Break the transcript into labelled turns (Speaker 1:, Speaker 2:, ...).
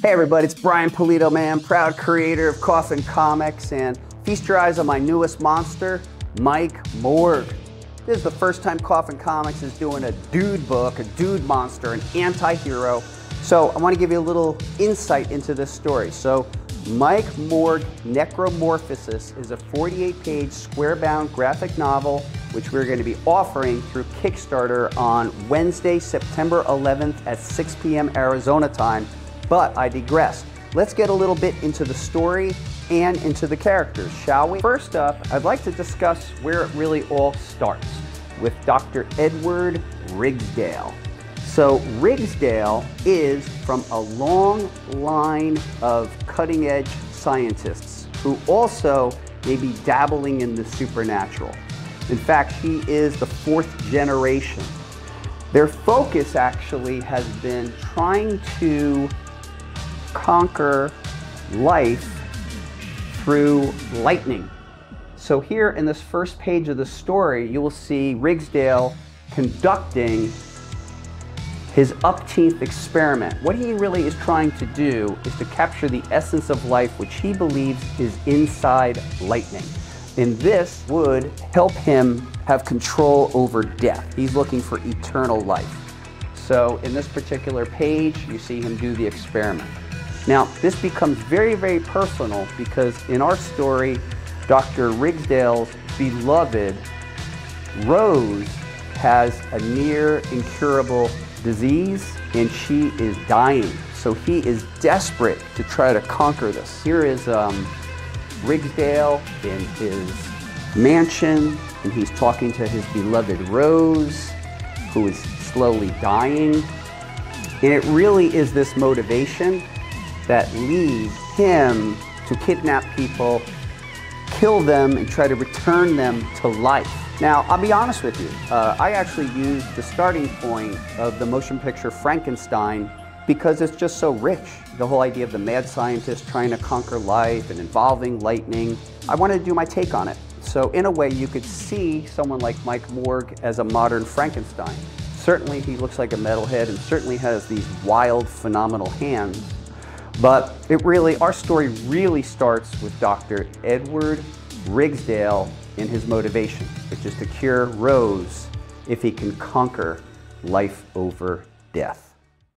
Speaker 1: Hey everybody, it's Brian Pulido, man, proud creator of Coffin Comics, and feast your eyes on my newest monster, Mike Morgue. This is the first time Coffin Comics is doing a dude book, a dude monster, an anti-hero. So I want to give you a little insight into this story. So Mike Morgue Necromorphosis is a 48-page square-bound graphic novel which we're going to be offering through Kickstarter on Wednesday, September 11th at 6 p.m. Arizona time but I digress. Let's get a little bit into the story and into the characters, shall we? First up, I'd like to discuss where it really all starts with Dr. Edward Rigsdale. So Rigsdale is from a long line of cutting edge scientists who also may be dabbling in the supernatural. In fact, he is the fourth generation. Their focus actually has been trying to conquer life through lightning. So here in this first page of the story, you will see Rigsdale conducting his upteenth experiment. What he really is trying to do is to capture the essence of life, which he believes is inside lightning. And this would help him have control over death. He's looking for eternal life. So in this particular page, you see him do the experiment. Now, this becomes very, very personal because in our story, Dr. Rigsdale's beloved Rose has a near incurable disease and she is dying. So he is desperate to try to conquer this. Here is um, Rigsdale in his mansion and he's talking to his beloved Rose who is slowly dying. And it really is this motivation that lead him to kidnap people, kill them, and try to return them to life. Now, I'll be honest with you, uh, I actually used the starting point of the motion picture Frankenstein because it's just so rich. The whole idea of the mad scientist trying to conquer life and involving lightning. I wanted to do my take on it. So in a way, you could see someone like Mike Morgue as a modern Frankenstein. Certainly, he looks like a metalhead and certainly has these wild, phenomenal hands. But it really, our story really starts with Dr. Edward Rigsdale and his motivation, which is to cure Rose if he can conquer life over death.